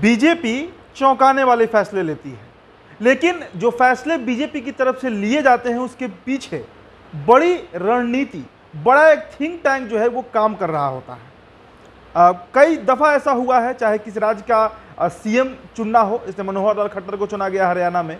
BJP चौंकाने वाले फैसले लेती है। लेकिन जो फैसले बीजेपी की तरफ़ से लिए जाते हैं उसके पीछे बड़ी रणनीति बड़ा एक थिंक टैंक जो है वो काम कर रहा होता है। आ, कई दफ़ा ऐसा हुआ है चाहे किस राज्य का सीएम चुनना हो इसमें मनोहर लाल खट्टर को चुना गया हरियाणा में।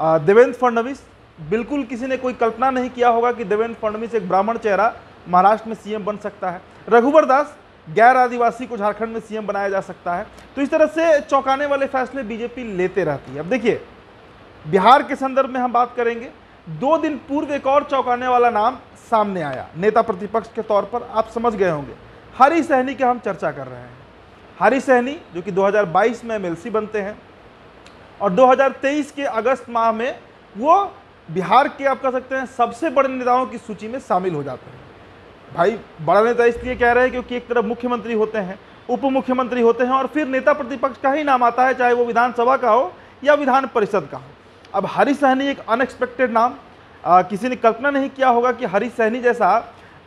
देवेंद्र फडणवीस बिल्कुल किसी ने कोई कल्पना नहीं किया होगा कि देवेंद्र फडणवीस एक ब्राह्मण चेहरा महाराष्ट्र में सीएम बन सकता है। रघुवर दास गैर आदिवासी को झारखंड में सीएम बनाया जा सकता है। तो इस तरह से चौंकाने वाले फैसले बीजेपी लेते रहती है। अब देखिए, बिहार के संदर्भ में हम बात करेंगे। दो दिन पूर्व एक और चौंकाने वाला नाम सामने आया। नेता प्रतिपक्ष के तौर पर आप समझ गए होंगे। हरी सहनी की हम चर्चा कर रहे हैं। हरी सहनी, जो कि 2022 में एमएलसी बनते हैं, और 2023 के अगस्त माह में वो बिहार के, आप कह सकते हैं, सबसे बड़े नेताओं की सूची में शामिल हो जाते हैं। भाई बड़ा नेता इसलिए कह रहे हैं क्योंकि एक तरफ़ मुख्यमंत्री होते हैं उप मुख्यमंत्री होते हैं और फिर नेता प्रतिपक्ष का ही नाम आता है चाहे वो विधानसभा का हो या विधान परिषद का हो। अब हरी सहनी एक अनएक्सपेक्टेड नाम। आ, किसी ने कल्पना नहीं किया होगा कि हरी सहनी जैसा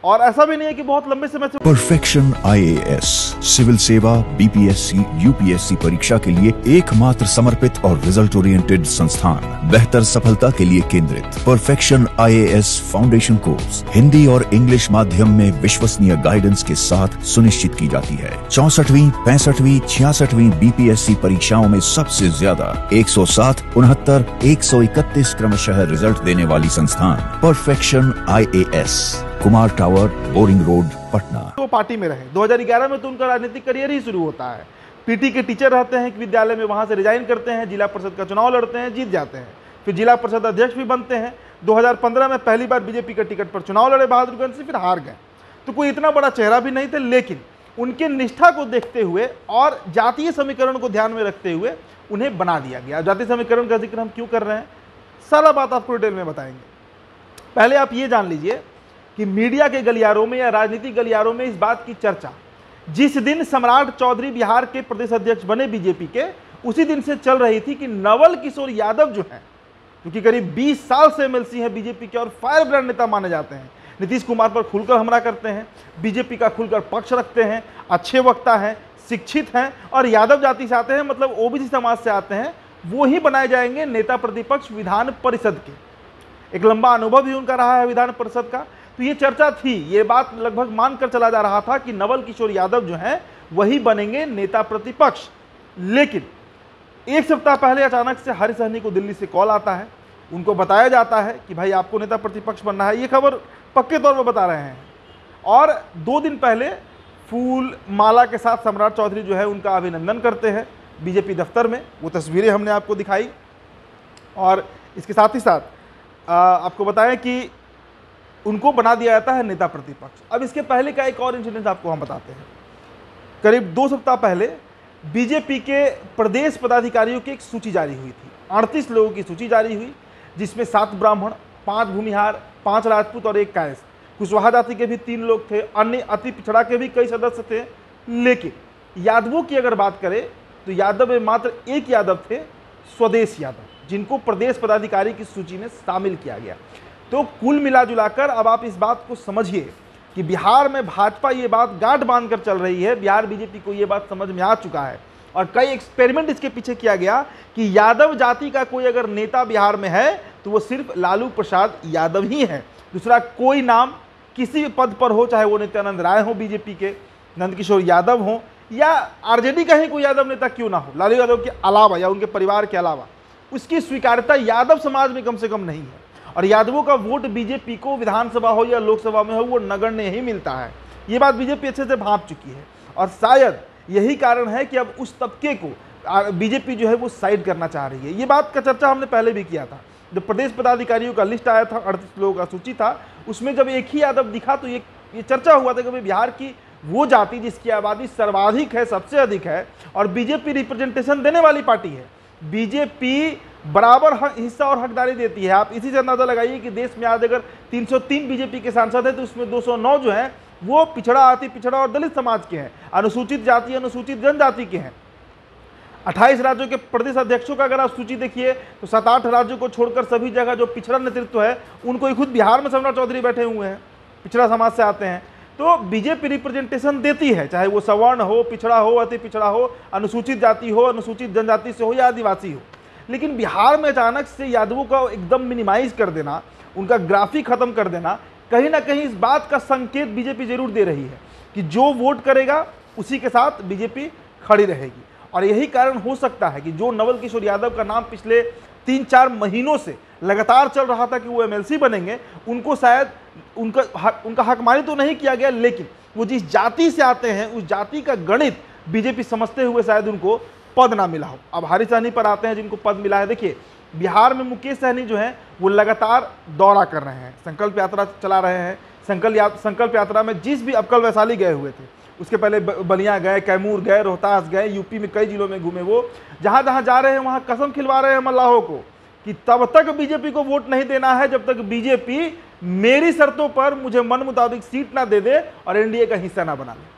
और ऐसा भी नहीं है कि बहुत लंबे समय से परफेक्शन आईएएस सिविल सेवा बीपीएससी यूपीएससी परीक्षा के लिए एकमात्र समर्पित और रिज़ल्ट ओरिएंटेड संस्थान, बेहतर सफलता के लिए केंद्रित। Perfection IAS foundation course Hindi और इंग्लिश माध्यम में विश्वसनीय गाइडेंस के साथ सुनिश्चित की जाती है। चौसठवीं, पैंसठवीं, छियासठवीं बीपीएससी परीक्षाओं में सबसे ज़्यादा, एक सौ सात, उनहत्तर, एक सौ इकतीस क्रमशः रिज़ल्ट देने वाली संस्थान। Perfection IAS Kumar tower, Boring road, Patna. वो पार्टी में रहे। 2011 में तो उनका राजनीतिक करियर ही शुरू होता है। पीटी के टीचर रहते हैं, एक विद्यालय में वहाँ से रिजाइन करते हैं, जिला परिषद का चुनाव लड़ते हैं, जीत जाते हैं। फिर जिला परिषद अध्यक्ष भी बनते हैं। 2015 में पहली बार बीजेपी का टिकट पर चुनाव लड़े बहादुरगंज से, फिर हार गए। तो कोई इतना बड़ा चेहरा भी नहीं थे, लेकिन उनके निष्ठा को देखते हुए और जातीय समीकरण को ध्यान में रखते हुए उन्हें बना दिया गया। जातीय समीकरण का ज़िक्र हम क्यों कर रहे हैं, सारा बात आपको डिटेल में बताएँगे। पहले आप ये जान लीजिए कि मीडिया के गलियारों में या राजनीतिक गलियारों में इस बात की चर्चा। जिस दिन सम्राट चौधरी बिहार के प्रदेश अध्यक्ष बने बीजेपी के, उसी दिन से चल रही थी कि नवल किशोर यादव जो हैं, क्योंकि करीब 20 साल से एमएलसी हैं बीजेपी के और फायर ब्रांड नेता माने जाते हैं। नीतीश कुमार पर खुलकर हमला करते हैं, बीजेपी का खुलकर पक्ष रखते हैं, अच्छे वक्ता हैं, शिक्षित हैं और यादव जाति से आते हैं मतलब ओबीसी समाज से आते हैं, वो ही बनाए जाएँगे नेता प्रतिपक्ष विधान परिषद के। एक लंबा अनुभव भी उनका रहा है विधान परिषद का। तो ये चर्चा थी। ये बात लगभग मानकर चला जा रहा था कि नवल किशोर यादव जो हैं, वही बनेंगे नेता प्रतिपक्ष। लेकिन एक सप्ताह पहले अचानक से हरि सहनी को दिल्ली से कॉल आता है। उनको बताया जाता है कि भाई आपको नेता प्रतिपक्ष बनना है। ये खबर पक्के तौर पर बता रहे हैं। और दो दिन पहले फूल माला के साथ सम्राट चौधरी जो है, उनका अभिनंदन करते हैं बीजेपी दफ्तर में। वो तस्वीरें हमने आपको दिखाई। और इसके साथ ही साथ आपको बताएँ कि उनको बना दिया जाता है नेता प्रतिपक्ष। अब इसके पहले का एक और इंसिडेंट आपको हम बताते हैं। करीब दो सप्ताह पहले बीजेपी के प्रदेश पदाधिकारियों की एक सूची जारी हुई थी। अड़तीस लोगों की सूची जारी हुई, जिसमें सात ब्राह्मण, पाँच भूमिहार, पाँच राजपूत और एक कायस कुशवाहा जाति के भी तीन लोग थे, अन्य अति पिछड़ा के भी कई सदस्य थे। लेकिन यादवों की अगर बात करें तो यादव में मात्र एक यादव थे, स्वदेश यादव, जिनको प्रदेश पदाधिकारी की सूची में शामिल किया गया। तो कुल मिला जुलाकर अब आप इस बात को समझिए कि बिहार में भाजपा ये बात गांठ बाँध कर चल रही है, बिहार बीजेपी को ये बात समझ में आ चुका है। और कई एक्सपेरिमेंट इसके पीछे किया गया कि यादव जाति का कोई अगर नेता बिहार में है तो वो सिर्फ़ लालू प्रसाद यादव ही है। दूसरा, कोई नाम किसी भी पद पर हो, चाहे वो नित्यानंद राय हो बीजेपी के, नंदकिशोर यादव हो, या आरजेडी का ही कोई यादव नेता क्यों ना हो, लालू यादव के अलावा या उनके परिवार के अलावा। उसकी स्वीकार्यता यादव समाज में कम से कम नहीं है। और यादवों का वोट बीजेपी को विधानसभा हो या लोकसभा में हो, वो नगण्य ही मिलता है। ये बात बीजेपी अच्छे से भाप चुकी है। और शायद यही कारण है कि अब उस तबके को बीजेपी जो है वो साइड करना चाह रही है। ये बात का चर्चा हमने पहले भी किया था। जब प्रदेश पदाधिकारियों का लिस्ट आया था, अड़तीस लोगों का सूची था, उसमें जब एक ही यादव दिखा तो ये ये चर्चा हुआ था कि भाई बिहार की वो जाति जिसकी आबादी सर्वाधिक है, सबसे अधिक है, और बीजेपी रिप्रेजेंटेशन देने वाली पार्टी है। बीजेपी बराबर हिस्सा और हकदारी देती है। आप इसी से अंदाज़ा लगाइए कि देश में आज अगर 303 बीजेपी के सांसद हैं तो उसमें 209 जो हैं, वो पिछड़ा अति पिछड़ा और दलित समाज के हैं, अनुसूचित जाति, अनुसूचित जनजाति के हैं। 28 राज्यों के प्रदेश अध्यक्षों का अगर आप सूची देखिए तो सात आठ राज्यों को छोड़कर सभी जगह जो पिछड़ा नेतृत्व है, उनको खुद बिहार में सम्राट चौधरी बैठे हुए हैं, पिछड़ा समाज से आते हैं। तो बीजेपी रिप्रेजेंटेशन देती है, चाहे वो सवर्ण हो, पिछड़ा हो, अति पिछड़ा हो, अनुसूचित जाति हो, अनुसूचित जनजाति से हो या आदिवासी हो। लेकिन बिहार में अचानक से यादवों का एकदम मिनिमाइज कर देना, उनका ग्राफी खत्म कर देना, कहीं ना कहीं इस बात का संकेत बीजेपी ज़रूर दे रही है कि जो वोट करेगा, उसी के साथ बीजेपी खड़ी रहेगी। और यही कारण हो सकता है कि जो नवल किशोर यादव का नाम पिछले तीन चार महीनों से लगातार चल रहा था कि वो एमएलसी बनेंगे, उनको शायद उनका हक उनका हकमारी तो नहीं किया गया, लेकिन वो जिस जाति से आते हैं, उस जाति का गणित बीजेपी समझते हुए शायद उनको पद ना मिला हो। अब हरी सहनी पर आते हैं जिनको पद मिला है। देखिए बिहार में मुकेश सहनी जो है वो लगातार दौरा कर रहे हैं। संकल्प यात्रा चला रहे हैं। संकल्प या, संकल्प यात्रा में जिस भी अब कल वैशाली गए हुए थे उसके पहले बलिया गए कैमूर गए रोहतास गए यूपी में कई जिलों में घूमे वो। जहाँ जहाँ जा रहे हैं वहाँ कसम खिलवा रहे हैं मल्लाहों को कि तब तक बीजेपी को वोट नहीं देना है जब तक बीजेपी मेरी शर्तों पर मुझे मन मुताबिक सीट ना दे दे और एनडीए का हिस्सा ना बना ले।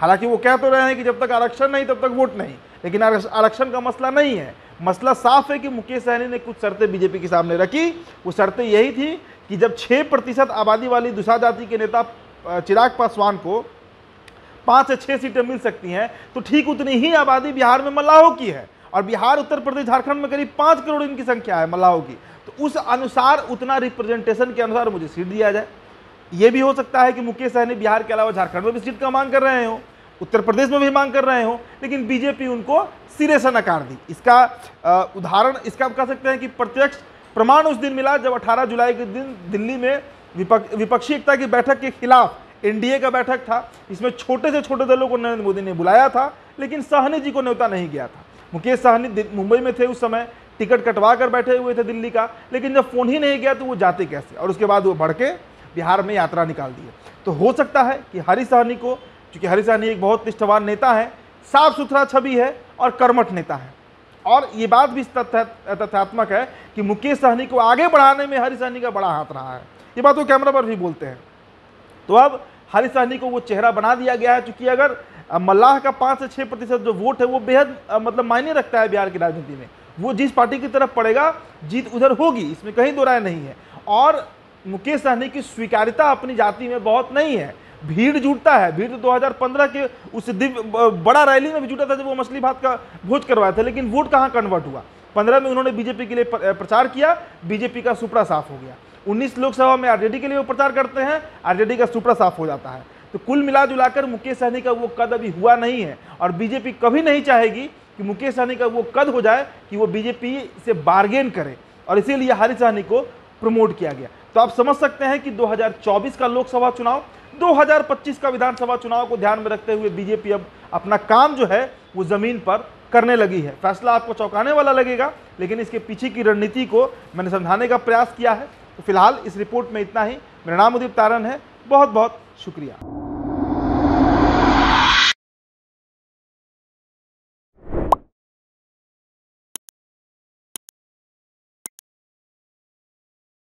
हालाँकि वो कह तो रहे हैं कि जब तक आरक्षण नहीं, तब तक वोट नहीं, लेकिन आरक्षण का मसला नहीं है। मसला साफ़ है कि मुकेश सहनी ने कुछ शर्तें बीजेपी के सामने रखी। वो शर्तें यही थी कि जब छः प्रतिशत आबादी वाली दूसरा जाति के नेता चिराग पासवान को पाँच से छः सीटें मिल सकती हैं तो ठीक उतनी ही आबादी बिहार में मल्लाहों की है। और बिहार, उत्तर प्रदेश, झारखंड में करीब पाँच करोड़ इनकी संख्या है मल्लाहों की। तो उस अनुसार उतना रिप्रेजेंटेशन के अनुसार मुझे सीट दिया जाए। ये भी हो सकता है कि मुकेश सहनी बिहार के अलावा झारखंड में भी सीट का मांग कर रहे हो, उत्तर प्रदेश में भी मांग कर रहे हो, लेकिन बीजेपी उनको सिरे से नकार दी। इसका उदाहरण इसका आप कह सकते हैं कि प्रत्यक्ष प्रमाण उस दिन मिला जब 18 जुलाई के दिन दिल्ली में विपक्ष विपक्षी एकता की बैठक के खिलाफ एनडीए का बैठक था इसमें छोटे से छोटे दलों को नरेंद्र मोदी ने बुलाया था, लेकिन सहनी जी को न्योता नहीं गया था। मुकेश सहनी मुंबई में थे उस समय, टिकट कटवा कर बैठे हुए थे दिल्ली का, लेकिन जब फ़ोन ही नहीं गया तो वो जाते कैसे? और उसके बाद वो बढ़ के बिहार में यात्रा निकाल दी है। तो हो सकता है कि हरी सहनी को चूँकि हरी सहनी एक बहुत निष्ठवान नेता है, साफ़ सुथरा छवि है और कर्मठ नेता है। और ये बात भी तथ्यात्मक है कि मुकेश सहनी को आगे बढ़ाने में हरी सहनी का बड़ा हाथ रहा है। ये बात वो कैमरा पर भी बोलते हैं। तो अब हरी सहनी को वो चेहरा बना दिया गया है चूँकि अगर मल्लाह का पाँच से छः प्रतिशत जो वोट है, वो बेहद मतलब मायने रखता है बिहार की राजनीति में। वो जिस पार्टी की तरफ़ पड़ेगा, जीत उधर होगी, इसमें कहीं दो राय नहीं है। और मुकेश सहनी की स्वीकारिता अपनी जाति में बहुत नहीं है। भीड़ जुटता है। भीड़ तो 2015 के उस दिव्य बड़ा रैली में भी जुटा था जब वो मछली भात का भोज करवाया था, लेकिन वोट कहाँ कन्वर्ट हुआ? पंद्रह में उन्होंने बीजेपी के लिए प्रचार किया, बीजेपी का सुपड़ा साफ़ हो गया। उन्नीस लोकसभा में आरजेडी के लिए वो प्रचार करते हैं, आरजेडी का सुपड़ा साफ़ हो जाता है। तो कुल मिला जुलाकर मुकेश सहनी का वो कद अभी हुआ नहीं है, और बीजेपी कभी नहीं चाहेगी कि मुकेश सहनी का वो कद हो जाए कि वो बीजेपी से बार्गेन करे, और इसीलिए हरी सहनी को प्रमोट किया गया। तो आप समझ सकते हैं कि 2024 का लोकसभा चुनाव 2025 का विधानसभा चुनाव को ध्यान में रखते हुए बीजेपी अब अपना काम जो है, वो ज़मीन पर करने लगी है। फैसला आपको चौंकाने वाला लगेगा, लेकिन इसके पीछे की रणनीति को मैंने समझाने का प्रयास किया है। तो फ़िलहाल इस रिपोर्ट में इतना ही। मेरा नाम उदीप तारण है। बहुत बहुत शुक्रिया।